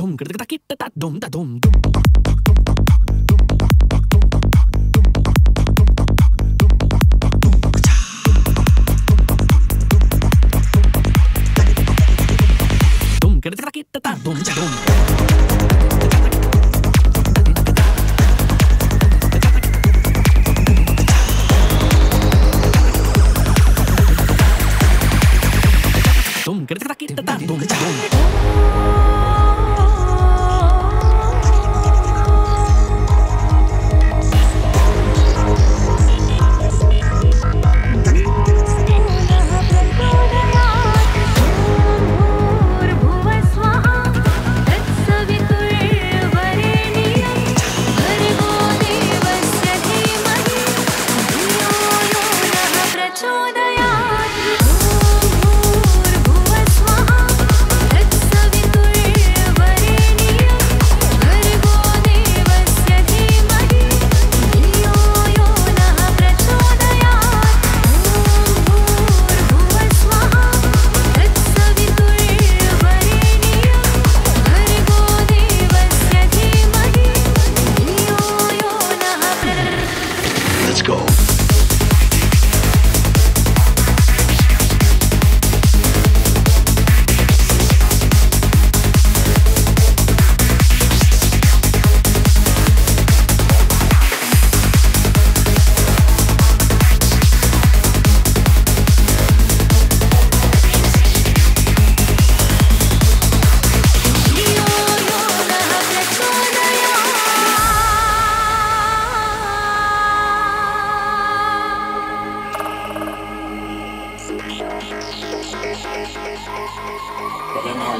dum dum dum dum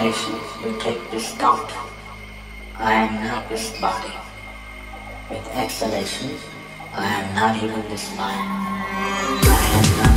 incarnations we take this thought. I am not this body. With exhalations, I am not even this mind.